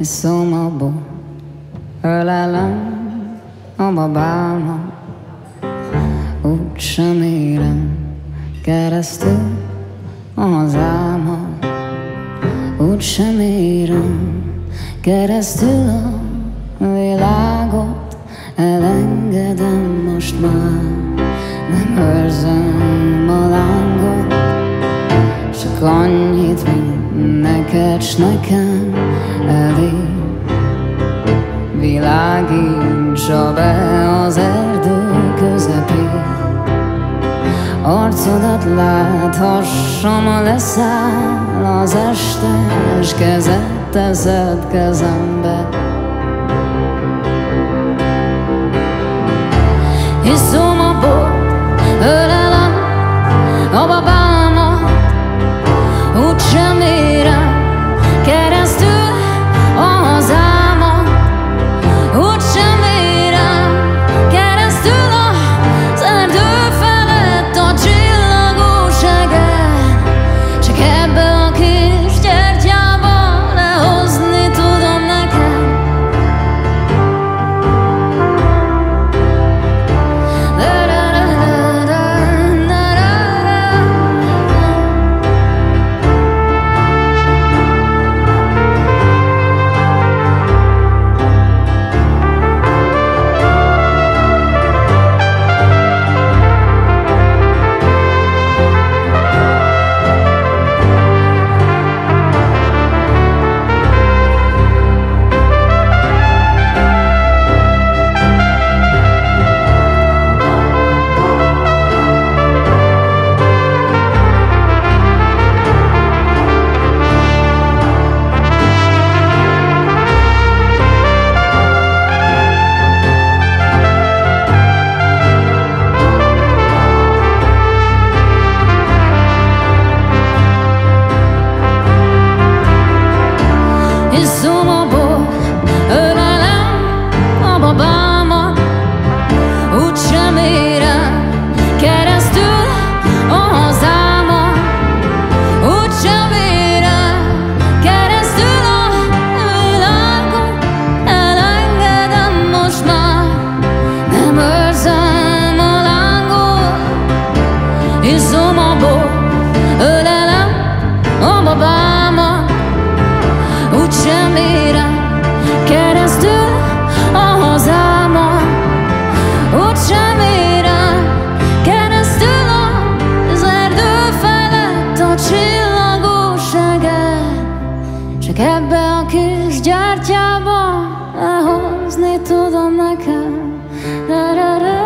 Iszom a bor, ölelem a babámat, úgy sem érem keresztül az álmat, úgy sem érem keresztül a világot, elengedem most már, nem őrzöm a lángot, csak annyit, mint neked s nekem Fussa be az erdő közepén Arcodat láthassam, leszáll az este És kezed teszed kezembe. Hisz is so much Csak ebbe a kis gyertyába elhozni tudom nekem. Ra -ra -ra.